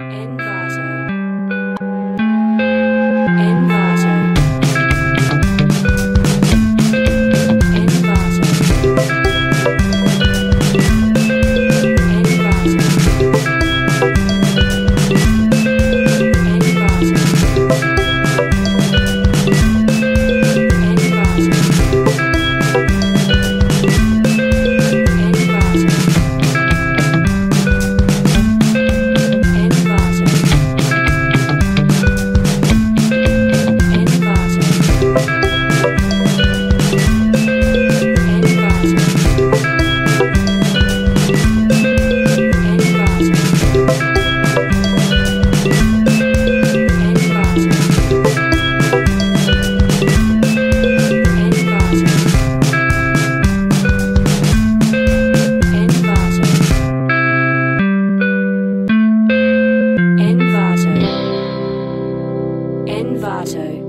And uh, Arto.